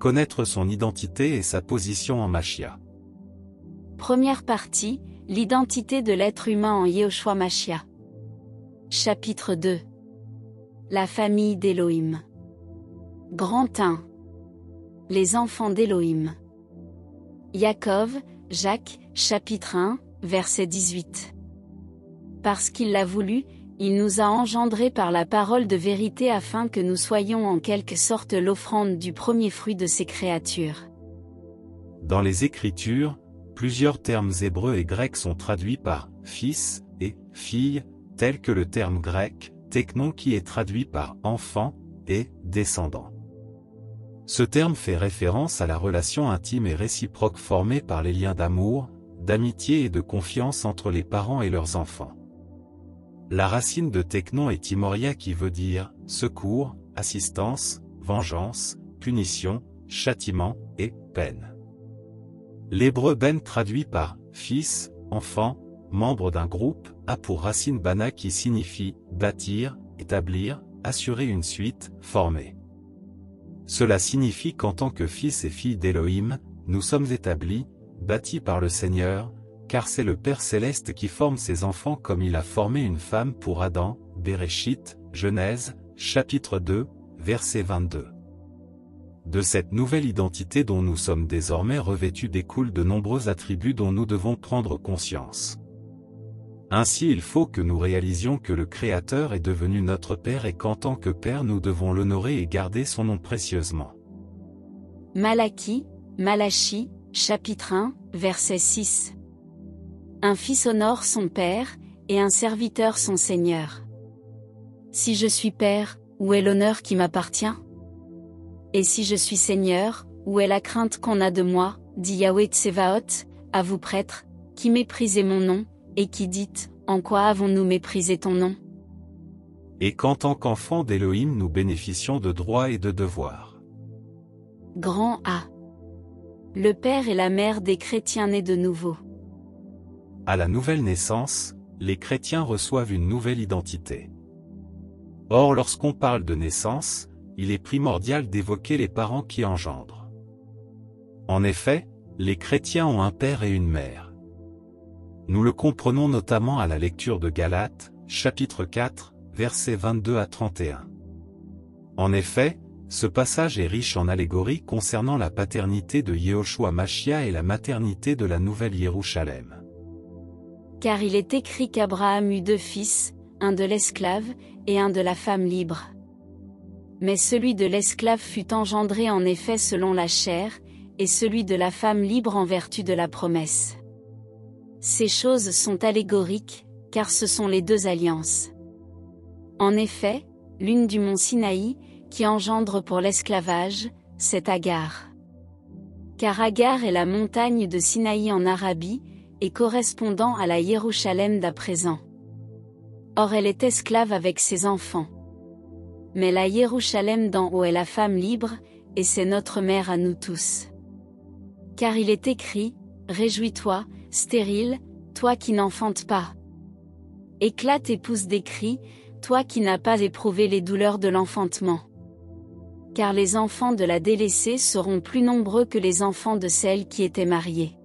connaître son identité et sa position en Machia. Première partie, l'identité de l'être humain en Yehoshua Machia. Chapitre 2 La famille d'Élohim. Grand 1 Les enfants d'Élohim. Jacob, Jacques, chapitre 1, verset 18. Parce qu'il l'a voulu, il nous a engendrés par la parole de vérité afin que nous soyons en quelque sorte l'offrande du premier fruit de ses créatures. Dans les Écritures, plusieurs termes hébreux et grecs sont traduits par fils et fille, tels que le terme grec technon qui est traduit par enfant et descendant. Ce terme fait référence à la relation intime et réciproque formée par les liens d'amour, d'amitié et de confiance entre les parents et leurs enfants. La racine de Technon est Timoria qui veut dire secours, assistance, vengeance, punition, châtiment et peine. L'hébreu ben traduit par fils, enfant, membre d'un groupe, a pour racine bana qui signifie bâtir, établir, assurer une suite, former. Cela signifie qu'en tant que fils et filles d'Élohim, nous sommes établis, bâtis par le Seigneur, car c'est le Père céleste qui forme ses enfants comme il a formé une femme pour Adam, Bereshit, Genèse, chapitre 2, verset 22. De cette nouvelle identité dont nous sommes désormais revêtus découlent de nombreux attributs dont nous devons prendre conscience. Ainsi il faut que nous réalisions que le Créateur est devenu notre Père et qu'en tant que Père nous devons l'honorer et garder son nom précieusement. Malachie, Malachie, chapitre 1, verset 6. Un fils honore son père, et un serviteur son seigneur. Si je suis père, où est l'honneur qui m'appartient? Et si je suis seigneur, où est la crainte qu'on a de moi, dit Yahweh Tsevaot, à vous prêtres, qui méprisez mon nom, et qui dites, en quoi avons-nous méprisé ton nom? Et qu'en tant qu'enfants d'Élohim nous bénéficions de droits et de devoirs. Grand A. Le père et la mère des chrétiens nés de nouveau. À la nouvelle naissance, les chrétiens reçoivent une nouvelle identité. Or lorsqu'on parle de naissance, il est primordial d'évoquer les parents qui engendrent. En effet, les chrétiens ont un père et une mère. Nous le comprenons notamment à la lecture de Galates, chapitre 4, versets 22 à 31. En effet, ce passage est riche en allégories concernant la paternité de Yehoshua Machia et la maternité de la nouvelle Jérusalem car il est écrit qu'Abraham eut deux fils, un de l'esclave, et un de la femme libre. Mais celui de l'esclave fut engendré en effet selon la chair, et celui de la femme libre en vertu de la promesse. Ces choses sont allégoriques, car ce sont les deux alliances. En effet, l'une du mont Sinaï, qui engendre pour l'esclavage, c'est Agar. Car Agar est la montagne de Sinaï en Arabie, et correspondant à la Jérusalem d'à présent. Or elle est esclave avec ses enfants. Mais la Jérusalem d'en haut est la femme libre, et c'est notre mère à nous tous. Car il est écrit, Réjouis-toi, stérile, toi qui n'enfantes pas. Éclate et pousse des cris, toi qui n'as pas éprouvé les douleurs de l'enfantement. Car les enfants de la délaissée seront plus nombreux que les enfants de celle qui était mariée.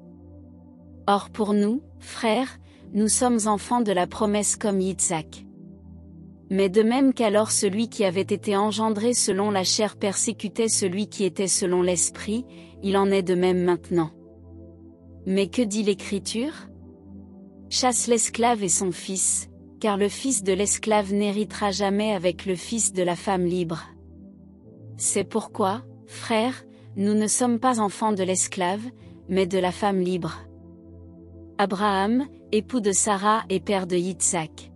Or pour nous, frères, nous sommes enfants de la promesse comme Yitzhak. Mais de même qu'alors celui qui avait été engendré selon la chair persécutait celui qui était selon l'esprit, il en est de même maintenant. Mais que dit l'Écriture? Chasse l'esclave et son fils, car le fils de l'esclave n'héritera jamais avec le fils de la femme libre. C'est pourquoi, frères, nous ne sommes pas enfants de l'esclave, mais de la femme libre. Abraham, époux de Sarah et père de Yitzhak.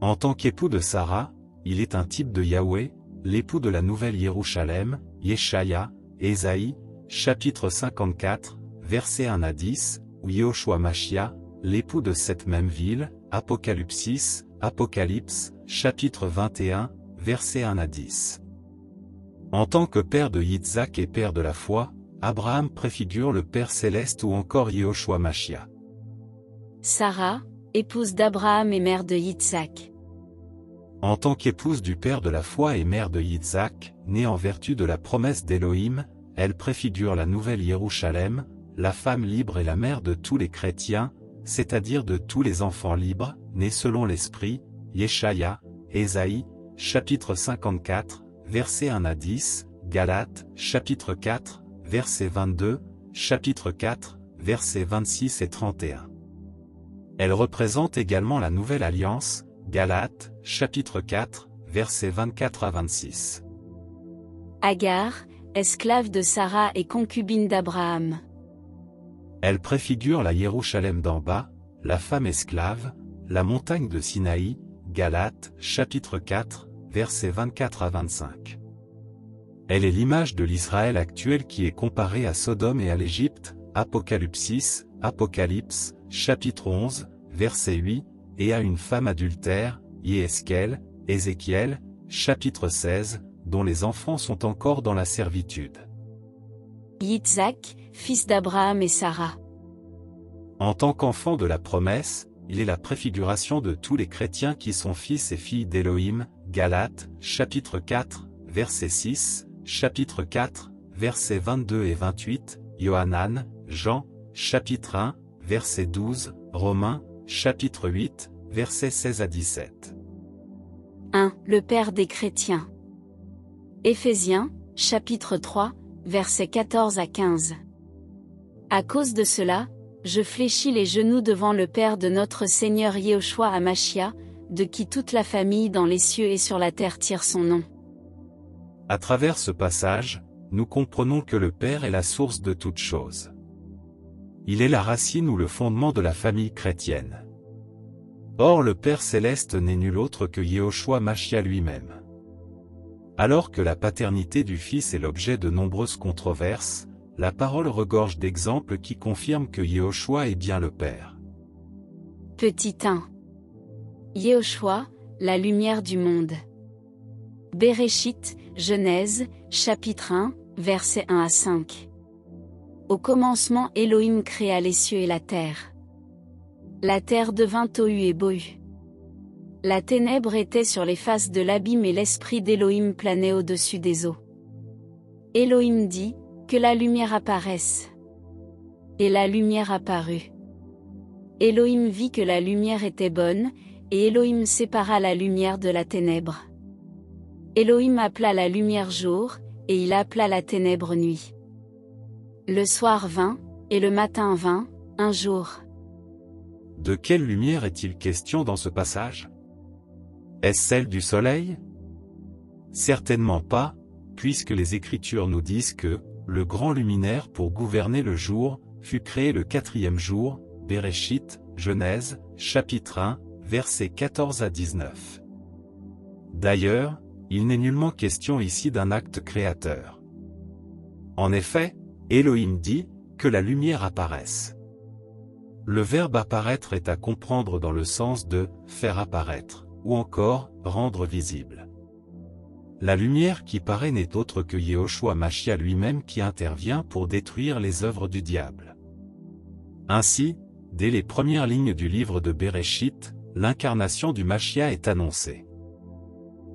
En tant qu'époux de Sarah, il est un type de Yahweh, l'époux de la nouvelle Jérusalem, Yeshaya, Ésaïe, chapitre 54, versets 1 à 10, ou Yehoshua Machia, l'époux de cette même ville, Apocalypsis, Apocalypse, chapitre 21, versets 1 à 10. En tant que père de Yitzhak et père de la foi, Abraham préfigure le Père céleste ou encore Yehoshua Machia. Sarah, épouse d'Abraham et mère de Yitzhak. En tant qu'épouse du Père de la foi et mère de Yitzhak, née en vertu de la promesse d'Élohim, elle préfigure la nouvelle Jérusalem, la femme libre et la mère de tous les chrétiens, c'est-à-dire de tous les enfants libres, nés selon l'Esprit, Yeshaya, Ésaïe, chapitre 54, versets 1 à 10, Galates, chapitre 4, verset 22, chapitre 4, versets 26 et 31. Elle représente également la nouvelle alliance, Galates, chapitre 4, versets 24 à 26. Agar, esclave de Sarah et concubine d'Abraham. Elle préfigure la Jérusalem d'en bas, la femme esclave, la montagne de Sinaï, Galates, chapitre 4, versets 24 à 25. Elle est l'image de l'Israël actuel qui est comparé à Sodome et à l'Égypte, Apocalypse, Apocalypse, chapitre 11, verset 8, et à une femme adultère, Yeskel, Ézéchiel, chapitre 16, dont les enfants sont encore dans la servitude. Yitzhak, fils d'Abraham et Sarah. En tant qu'enfant de la promesse, il est la préfiguration de tous les chrétiens qui sont fils et filles d'Élohim, Galates, chapitre 4, verset 6, chapitre 4, versets 22 et 28, Yohanan, Jean, chapitre 1, verset 12, Romains, chapitre 8, versets 16 à 17. 1. Le Père des chrétiens. Éphésiens, chapitre 3, versets 14 à 15. À cause de cela, je fléchis les genoux devant le Père de notre Seigneur Yehoshua Amashia, de qui toute la famille dans les cieux et sur la terre tire son nom. À travers ce passage, nous comprenons que le Père est la source de toutes choses. Il est la racine ou le fondement de la famille chrétienne. Or le Père céleste n'est nul autre que Yehoshua Machia lui-même. Alors que la paternité du Fils est l'objet de nombreuses controverses, la parole regorge d'exemples qui confirment que Yehoshua est bien le Père. Petit 1. Yehoshua, la lumière du monde. Bereshit, Genèse, chapitre 1, versets 1 à 5. Au commencement Elohim créa les cieux et la terre. La terre devint tohu et bohu. La ténèbre était sur les faces de l'abîme et l'esprit d'Elohim planait au-dessus des eaux. Elohim dit, que la lumière apparaisse. Et la lumière apparut. Elohim vit que la lumière était bonne, et Elohim sépara la lumière de la ténèbre. Elohim appela la lumière jour, et il appela la ténèbre nuit. Le soir vint, et le matin vint, un jour. De quelle lumière est-il question dans ce passage? Est-ce celle du soleil? Certainement pas, puisque les Écritures nous disent que, le grand luminaire pour gouverner le jour, fut créé le quatrième jour, Bereshit, Genèse, chapitre 1, versets 14 à 19. D'ailleurs, il n'est nullement question ici d'un acte créateur. En effet, Elohim dit, que la lumière apparaisse. Le verbe apparaître est à comprendre dans le sens de faire apparaître, ou encore rendre visible. La lumière qui paraît n'est autre que Yehoshua Machia lui-même qui intervient pour détruire les œuvres du diable. Ainsi, dès les premières lignes du livre de Bereshit, l'incarnation du Machia est annoncée.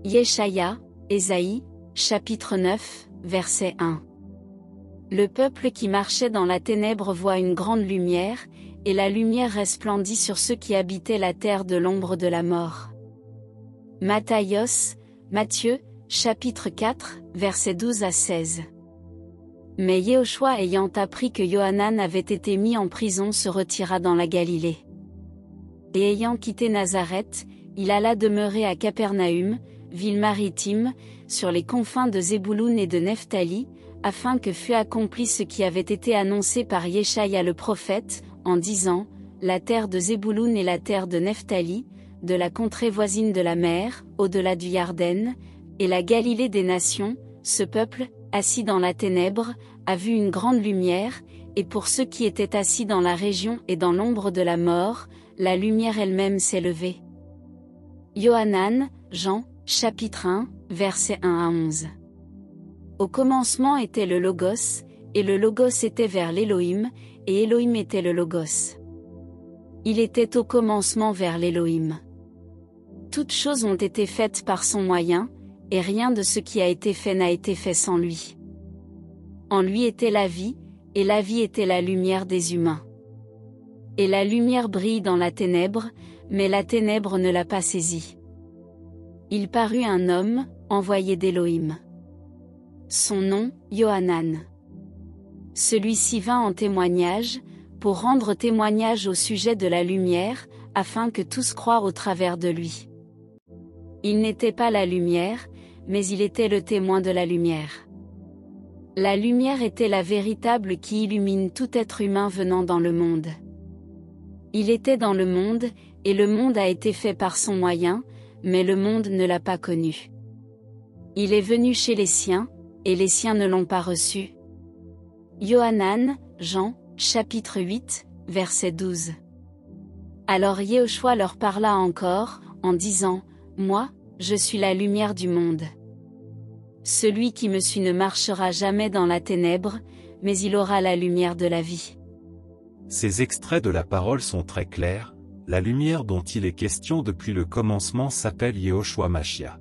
Yeshaya, Ésaïe, chapitre 9, verset 1. Le peuple qui marchait dans la ténèbre voit une grande lumière, et la lumière resplendit sur ceux qui habitaient la terre de l'ombre de la mort. Matthaios, Matthieu, chapitre 4, versets 12 à 16. Mais Yehoshua ayant appris que Yohanan avait été mis en prison se retira dans la Galilée. Et ayant quitté Nazareth, il alla demeurer à Capernaum, ville maritime, sur les confins de Zébouloun et de Nephtali, afin que fût accompli ce qui avait été annoncé par Yeshaya le prophète, en disant, La terre de Zébouloun et la terre de Nephtali, de la contrée voisine de la mer, au-delà du Yarden, et la Galilée des nations, ce peuple, assis dans la ténèbre, a vu une grande lumière, et pour ceux qui étaient assis dans la région et dans l'ombre de la mort, la lumière elle-même s'est levée. Yohanan, Jean, chapitre 1, versets 1 à 11. Au commencement était le Logos, et le Logos était vers l'Élohim, et Elohim était le Logos. Il était au commencement vers l'Élohim. Toutes choses ont été faites par son moyen, et rien de ce qui a été fait n'a été fait sans lui. En lui était la vie, et la vie était la lumière des humains. Et la lumière brille dans la ténèbre, mais la ténèbre ne l'a pas saisie. Il parut un homme, envoyé d'Élohim. Son nom, Yohanan. Celui-ci vint en témoignage, pour rendre témoignage au sujet de la lumière, afin que tous croient au travers de lui. Il n'était pas la lumière, mais il était le témoin de la lumière. La lumière était la véritable qui illumine tout être humain venant dans le monde. Il était dans le monde, et le monde a été fait par son moyen, mais le monde ne l'a pas connu. Il est venu chez les siens, et les siens ne l'ont pas reçu. Yohanan, Jean, chapitre 8, verset 12. Alors Yehoshua leur parla encore, en disant, Moi, je suis la lumière du monde. Celui qui me suit ne marchera jamais dans la ténèbre, mais il aura la lumière de la vie. Ces extraits de la parole sont très clairs, la lumière dont il est question depuis le commencement s'appelle Yehoshua Machia.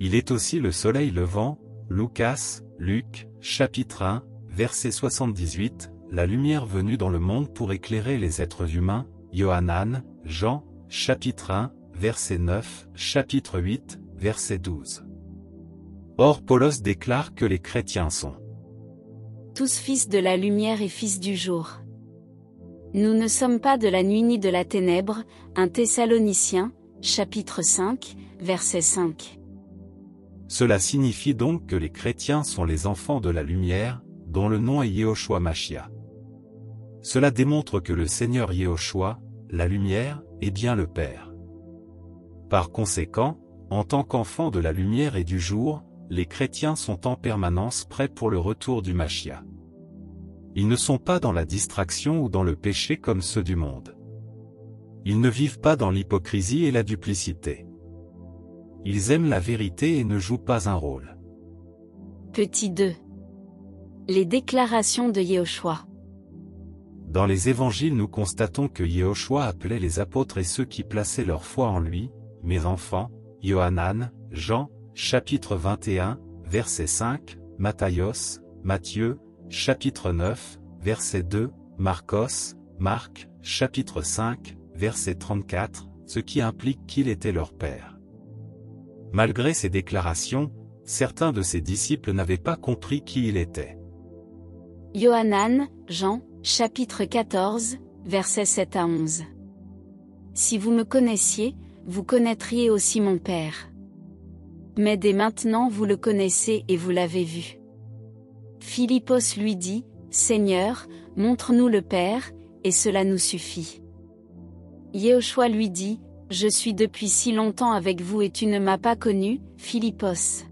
Il est aussi le soleil levant, Lucas, Luc, chapitre 1, verset 78, la lumière venue dans le monde pour éclairer les êtres humains, Yohanan, Jean, chapitre 1, verset 9, chapitre 8, verset 12. Or Paulos déclare que les chrétiens sont tous fils de la lumière et fils du jour. Nous ne sommes pas de la nuit ni de la ténèbre, un Thessalonicien, chapitre 5, verset 5. Cela signifie donc que les chrétiens sont les enfants de la lumière, dont le nom est Yehoshua Machia. Cela démontre que le Seigneur Yehoshua, la lumière, est bien le Père. Par conséquent, en tant qu'enfants de la lumière et du jour, les chrétiens sont en permanence prêts pour le retour du Machia. Ils ne sont pas dans la distraction ou dans le péché comme ceux du monde. Ils ne vivent pas dans l'hypocrisie et la duplicité. Ils aiment la vérité et ne jouent pas un rôle. Petit 2. Les déclarations de Yehoshua. Dans les évangiles nous constatons que Yehoshua appelait les apôtres et ceux qui plaçaient leur foi en lui, mes enfants, Yohanan, Jean, chapitre 21, verset 5, Matthios, Matthieu, chapitre 9, verset 2, Marcos, Marc, chapitre 5, verset 34, ce qui implique qu'il était leur père. Malgré ces déclarations, certains de ses disciples n'avaient pas compris qui il était. Yohanan, Jean, chapitre 14, verset 7 à 11. Si vous me connaissiez, vous connaîtriez aussi mon Père. Mais dès maintenant vous le connaissez et vous l'avez vu. Philippos lui dit, Seigneur, montre-nous le Père, et cela nous suffit. Yehoshua lui dit, Je suis depuis si longtemps avec vous et tu ne m'as pas connu, Philippos.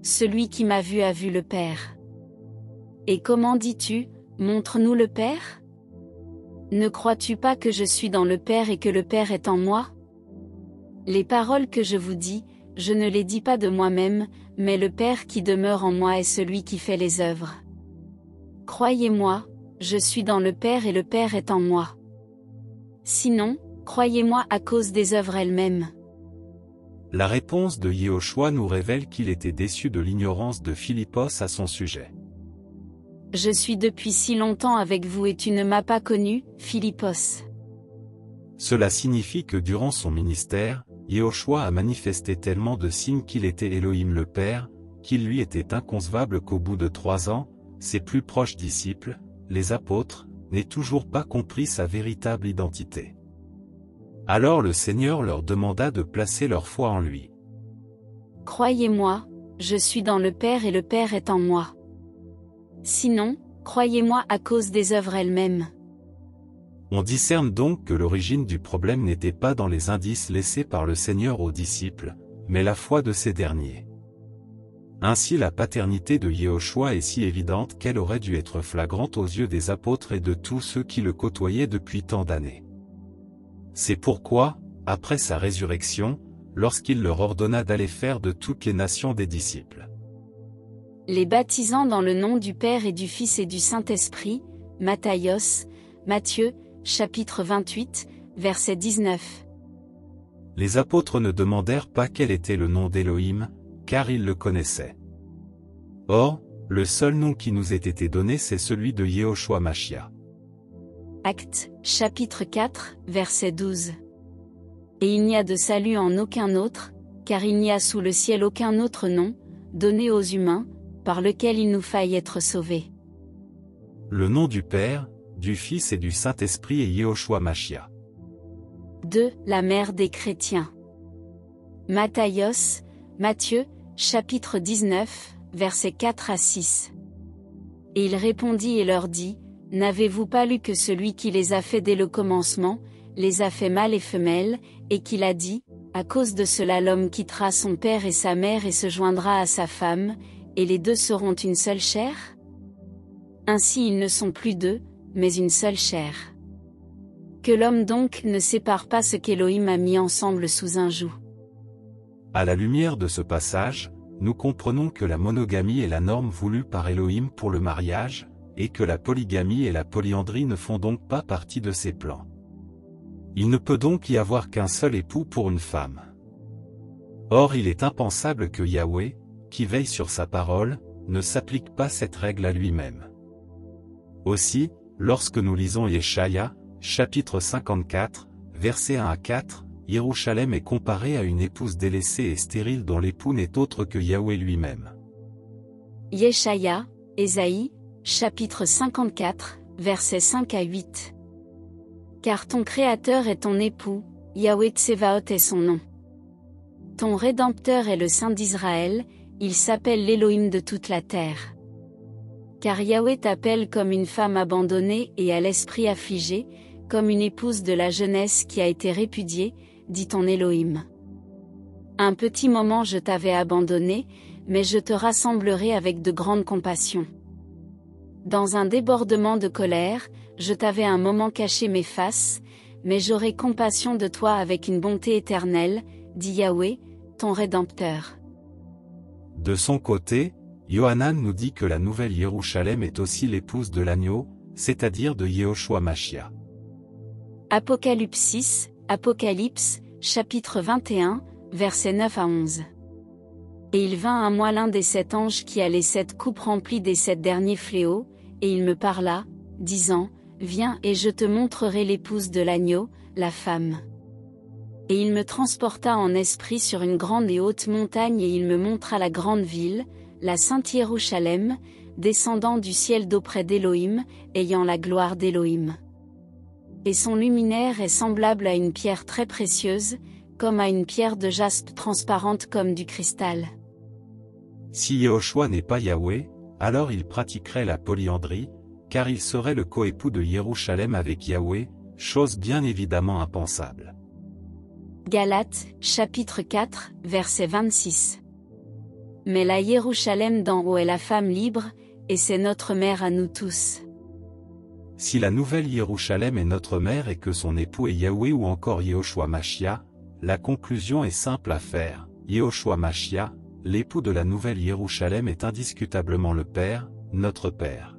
Celui qui m'a vu a vu le Père. Et comment dis-tu, montre-nous le Père? Ne crois-tu pas que je suis dans le Père et que le Père est en moi? Les paroles que je vous dis, je ne les dis pas de moi-même, mais le Père qui demeure en moi est celui qui fait les œuvres. Croyez-moi, je suis dans le Père et le Père est en moi. Sinon, croyez-moi à cause des œuvres elles-mêmes. La réponse de Yehoshua nous révèle qu'il était déçu de l'ignorance de Philippos à son sujet. Je suis depuis si longtemps avec vous et tu ne m'as pas connu, Philippos. Cela signifie que durant son ministère, Yehoshua a manifesté tellement de signes qu'il était Elohim le Père, qu'il lui était inconcevable qu'au bout de trois ans, ses plus proches disciples, les apôtres, n'aient toujours pas compris sa véritable identité. Alors le Seigneur leur demanda de placer leur foi en lui. Croyez-moi, je suis dans le Père et le Père est en moi. Sinon, croyez-moi à cause des œuvres elles-mêmes. On discerne donc que l'origine du problème n'était pas dans les indices laissés par le Seigneur aux disciples, mais la foi de ces derniers. Ainsi la paternité de Yehoshua est si évidente qu'elle aurait dû être flagrante aux yeux des apôtres et de tous ceux qui le côtoyaient depuis tant d'années. C'est pourquoi, après sa résurrection, lorsqu'il leur ordonna d'aller faire de toutes les nations des disciples. Les baptisant dans le nom du Père et du Fils et du Saint-Esprit, Matthios, Matthieu, chapitre 28, verset 19. Les apôtres ne demandèrent pas quel était le nom d'Élohim, car ils le connaissaient. Or, Le seul nom qui nous ait été donné c'est celui de Yehoshua Machia. Acte, chapitre 4, verset 12. Et il n'y a de salut en aucun autre, car il n'y a sous le ciel aucun autre nom, donné aux humains, par lequel il nous faille être sauvés. Le nom du Père, du Fils et du Saint-Esprit est Yehoshua Machia. 2. La mère des chrétiens. Matthaios, Matthieu, chapitre 19, versets 4 à 6. Et il répondit et leur dit, N'avez-vous pas lu que celui qui les a fait dès le commencement, les a fait mâles et femelles, et qu'il a dit, À cause de cela l'homme quittera son père et sa mère et se joindra à sa femme, et les deux seront une seule chair? Ainsi ils ne sont plus deux, mais une seule chair. Que l'homme donc ne sépare pas ce qu'Élohim a mis ensemble sous un joug. À la lumière de ce passage, nous comprenons que la monogamie est la norme voulue par Elohim pour le mariage, et que la polygamie et la polyandrie ne font donc pas partie de ses plans. Il ne peut donc y avoir qu'un seul époux pour une femme. Or il est impensable que Yahweh, qui veille sur sa parole, ne s'applique pas cette règle à lui-même. Aussi, lorsque nous lisons Yeshaya, chapitre 54, versets 1 à 4, Jérusalem est comparé à une épouse délaissée et stérile dont l'époux n'est autre que Yahweh lui-même. Yeshaya, Ésaïe, chapitre 54, versets 5 à 8. Car ton Créateur est ton époux, Yahweh Tsevaot est son nom. Ton Rédempteur est le Saint d'Israël, il s'appelle l'Élohim de toute la terre. Car Yahweh t'appelle comme une femme abandonnée et à l'esprit affligé, comme une épouse de la jeunesse qui a été répudiée, dit ton Élohim. Un petit moment je t'avais abandonné, mais je te rassemblerai avec de grandes compassions. Dans un débordement de colère, je t'avais un moment caché mes faces, mais j'aurai compassion de toi avec une bonté éternelle, dit Yahweh, ton Rédempteur. De son côté, Yohanan nous dit que la nouvelle Jérusalem est aussi l'épouse de l'agneau, c'est-à-dire de Yehoshua Machia. Apocalypse Apocalypse, chapitre 21, versets 9 à 11. Et il vint à moi l'un des sept anges qui a les sept coupes remplies des sept derniers fléaux, et il me parla, disant, Viens et je te montrerai l'épouse de l'agneau, la femme. Et il me transporta en esprit sur une grande et haute montagne et il me montra la grande ville, la sainte Jérusalem, descendant du ciel d'auprès d'Élohim, ayant la gloire d'Élohim. Et son luminaire est semblable à une pierre très précieuse, comme à une pierre de jaspe transparente comme du cristal. Si Yehoshua n'est pas Yahweh, alors il pratiquerait la polyandrie, car il serait le coépoux de Jérusalem avec Yahweh, chose bien évidemment impensable. Galates, chapitre 4, verset 26. Mais la Jérusalem d'en haut est la femme libre, et c'est notre mère à nous tous. Si la nouvelle Jérusalem est notre mère et que son époux est Yahweh ou encore Yehoshua Machia, la conclusion est simple à faire. Yehoshua Machia, l'époux de la nouvelle Jérusalem est indiscutablement le Père, notre Père.